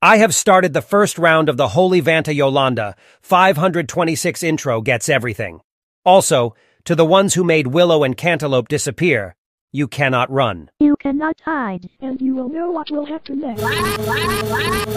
I have started the first round of the Holy Vanta Yolanda. 526 intro gets everything. Also, to the ones who made Willow and Cantaloupe disappear, you cannot run. You cannot hide. and you will know what will happen next.